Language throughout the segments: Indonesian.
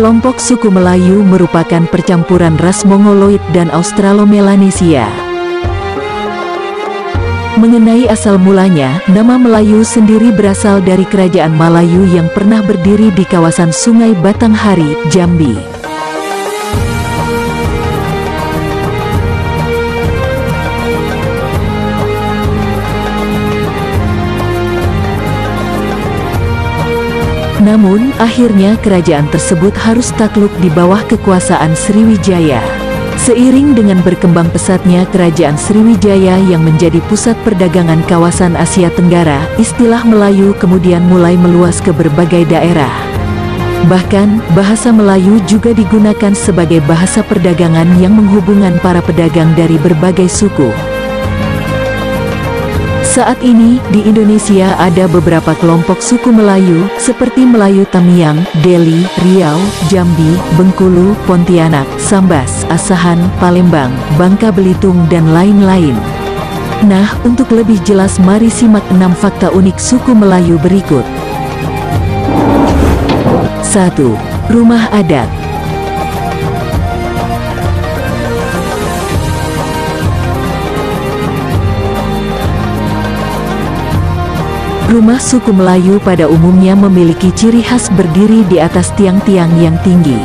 Kelompok suku Melayu merupakan percampuran ras Mongoloid dan Australo-Melanesia. Mengenai asal mulanya, nama Melayu sendiri berasal dari kerajaan Malayu yang pernah berdiri di kawasan Sungai Batanghari, Jambi. Namun, akhirnya kerajaan tersebut harus takluk di bawah kekuasaan Sriwijaya. Seiring dengan berkembang pesatnya kerajaan Sriwijaya yang menjadi pusat perdagangan kawasan Asia Tenggara, istilah Melayu kemudian mulai meluas ke berbagai daerah. Bahkan, bahasa Melayu juga digunakan sebagai bahasa perdagangan yang menghubungkan para pedagang dari berbagai suku. Saat ini, di Indonesia ada beberapa kelompok suku Melayu, seperti Melayu Tamiang, Deli, Riau, Jambi, Bengkulu, Pontianak, Sambas, Asahan, Palembang, Bangka Belitung dan lain-lain. Nah, untuk lebih jelas mari simak 6 fakta unik suku Melayu berikut. 1. Rumah adat Rumah suku Melayu pada umumnya memiliki ciri khas berdiri di atas tiang-tiang yang tinggi.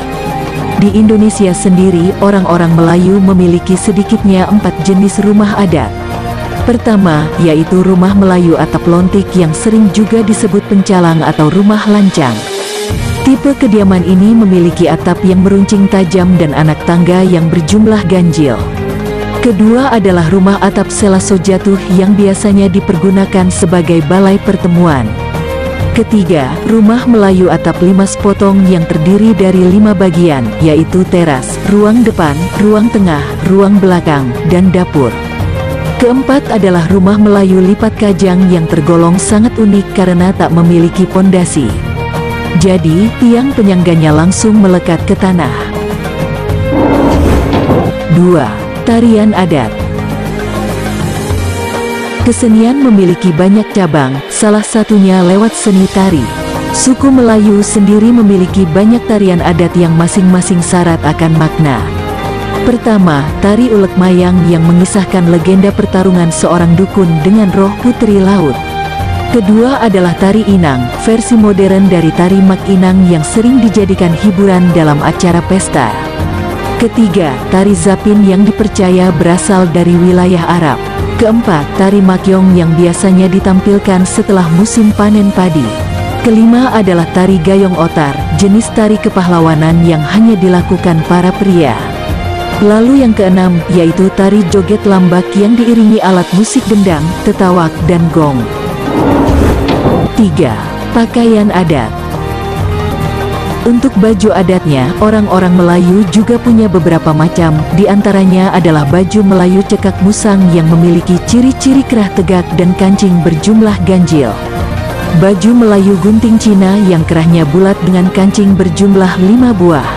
Di Indonesia sendiri, orang-orang Melayu memiliki sedikitnya empat jenis rumah adat. Pertama, yaitu rumah Melayu atap lontik yang sering juga disebut pencalang atau rumah lancang. Tipe kediaman ini memiliki atap yang meruncing tajam dan anak tangga yang berjumlah ganjil. Kedua adalah rumah atap selaso jatuh yang biasanya dipergunakan sebagai balai pertemuan. Ketiga, rumah Melayu atap lima sepotong yang terdiri dari lima bagian, yaitu teras, ruang depan, ruang tengah, ruang belakang, dan dapur. Keempat adalah rumah Melayu lipat kajang yang tergolong sangat unik karena tak memiliki pondasi. Jadi, tiang penyangganya langsung melekat ke tanah. 2. Tarian adat Kesenian memiliki banyak cabang, salah satunya lewat seni tari. Suku Melayu sendiri memiliki banyak tarian adat yang masing-masing syarat akan makna. Pertama, tari ulek mayang yang mengisahkan legenda pertarungan seorang dukun dengan roh putri laut. Kedua adalah tari inang, versi modern dari tari mak inang yang sering dijadikan hiburan dalam acara pesta. Ketiga, tari zapin yang dipercaya berasal dari wilayah Arab. Keempat, tari makyong yang biasanya ditampilkan setelah musim panen padi. Kelima adalah tari gayong otar, jenis tari kepahlawanan yang hanya dilakukan para pria. Lalu yang keenam, yaitu tari joget lambak yang diiringi alat musik gendang, tetawak, dan gong. 3. Pakaian adat untuk baju adatnya, orang-orang Melayu juga punya beberapa macam, di antaranya adalah baju Melayu cekak musang yang memiliki ciri-ciri kerah tegak dan kancing berjumlah ganjil. Baju Melayu gunting Cina yang kerahnya bulat dengan kancing berjumlah lima buah.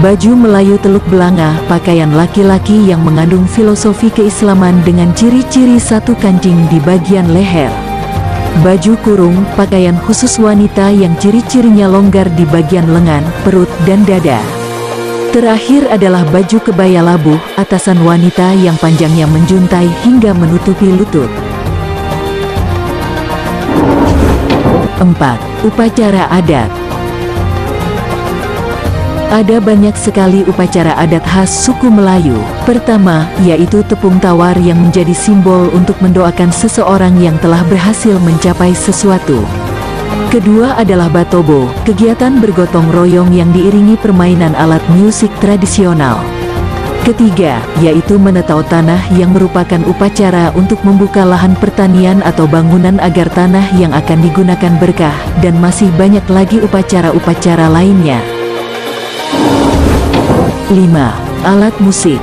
Baju Melayu teluk belanga, pakaian laki-laki yang mengandung filosofi keislaman dengan ciri-ciri satu kancing di bagian leher. Baju kurung, pakaian khusus wanita yang ciri-cirinya longgar di bagian lengan, perut, dan dada. Terakhir adalah baju kebaya labuh, atasan wanita yang panjangnya menjuntai hingga menutupi lutut. 4. Upacara adat ada banyak sekali upacara adat khas suku Melayu. Pertama, yaitu tepung tawar yang menjadi simbol untuk mendoakan seseorang yang telah berhasil mencapai sesuatu. Kedua adalah batobo, kegiatan bergotong royong yang diiringi permainan alat musik tradisional. Ketiga, yaitu menetau tanah yang merupakan upacara untuk membuka lahan pertanian atau bangunan agar tanah yang akan digunakan berkah, dan masih banyak lagi upacara-upacara lainnya. 5. Alat musik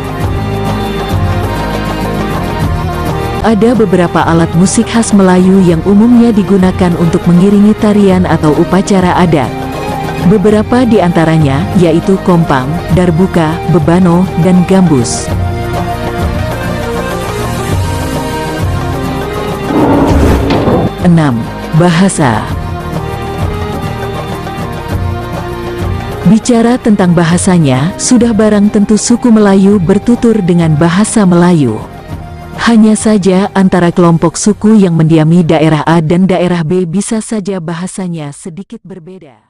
Ada beberapa alat musik khas Melayu yang umumnya digunakan untuk mengiringi tarian atau upacara adat. Beberapa di antaranya yaitu kompang, darbuka, bebano, dan gambus. Enam, Bahasa Bicara tentang bahasanya, sudah barang tentu suku Melayu bertutur dengan bahasa Melayu. Hanya saja antara kelompok suku yang mendiami daerah A dan daerah B bisa saja bahasanya sedikit berbeda.